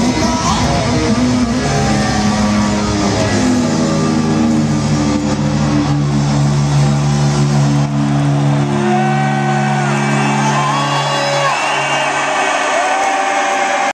tonight.